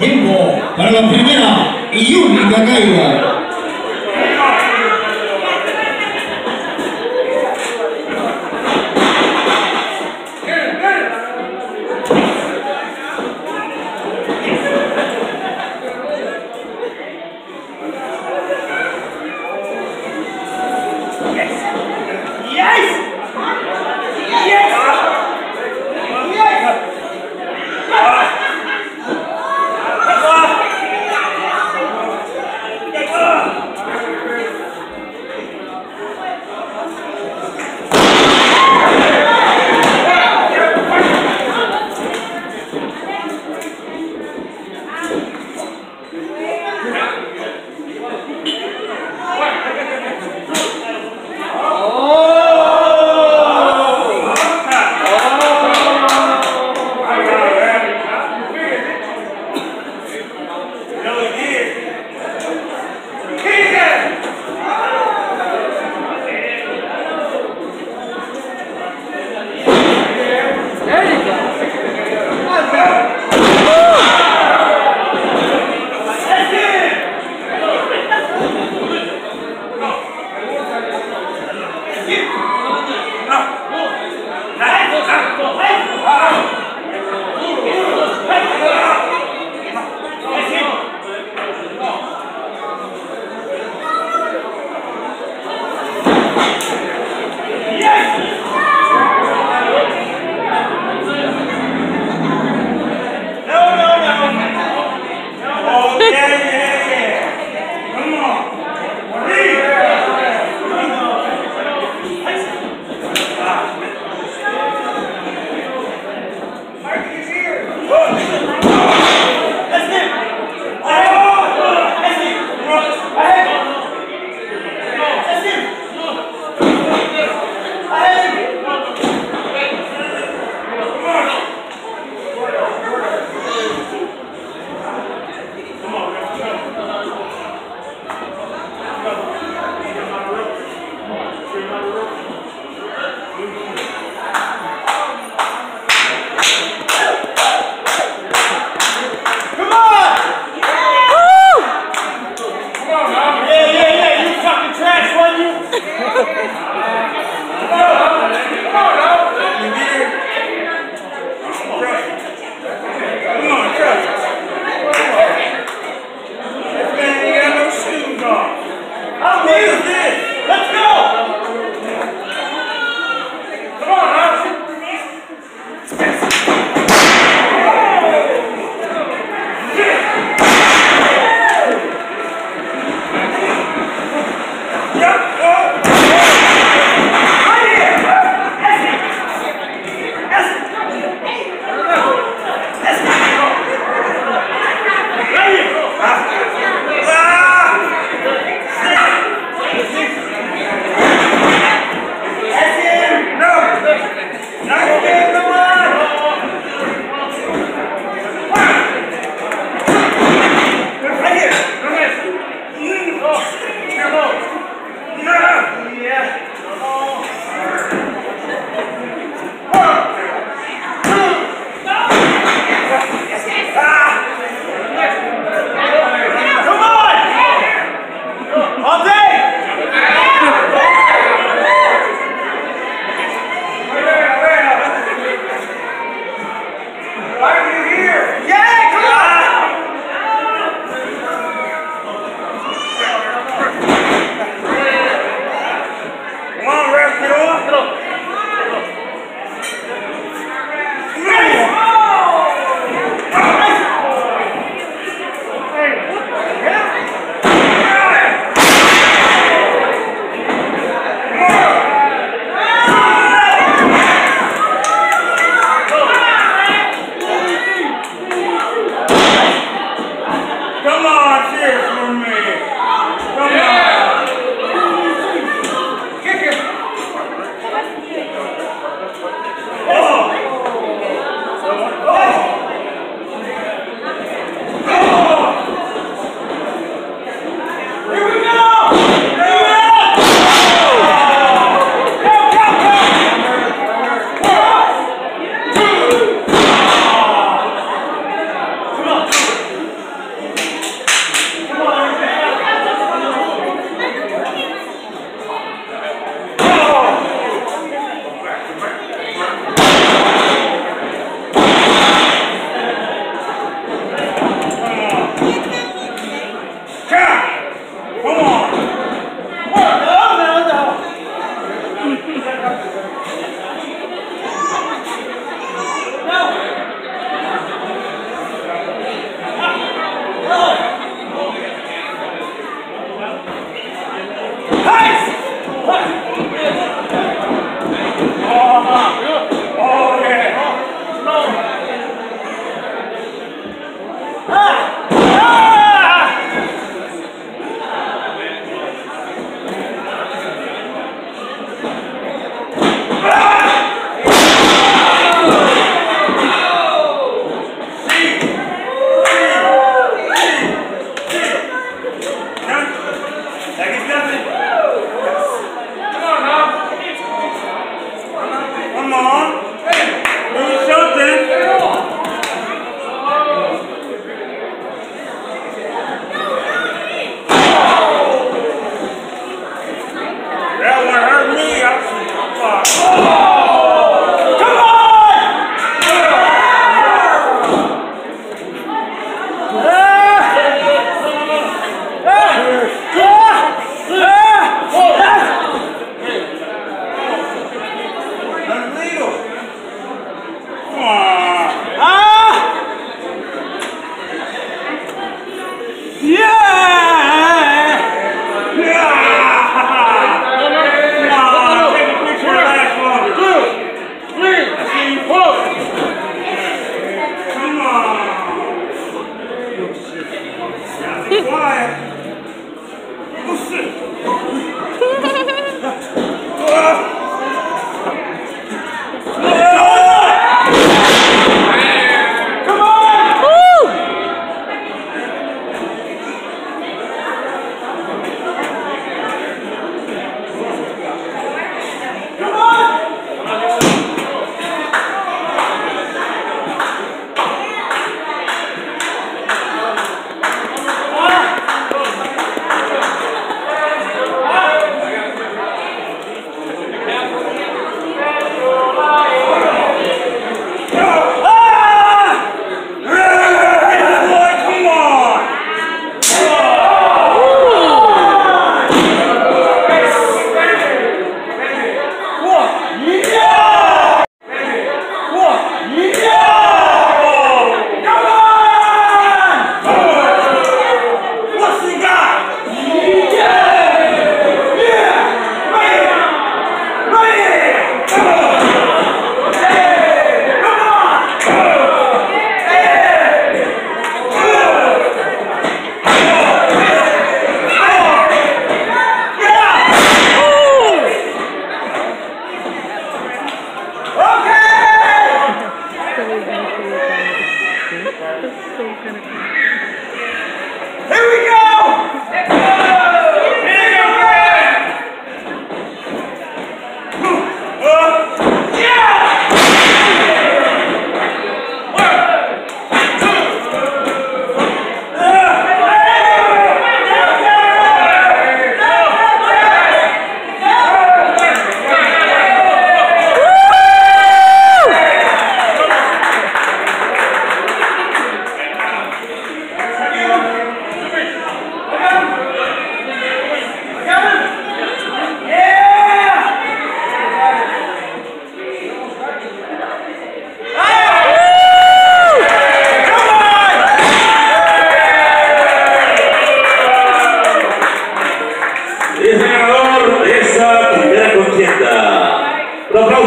Tiempo para la primera y única caída.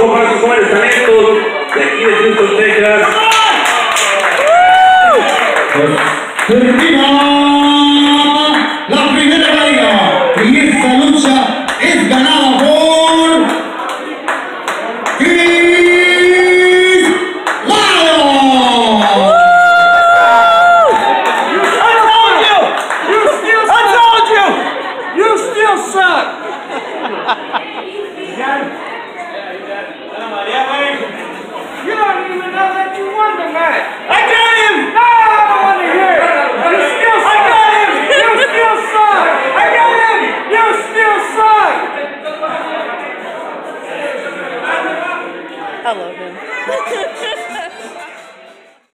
con Marcos Suárez Talentos, de aquí de Houston, Texas. ¡Terminamos!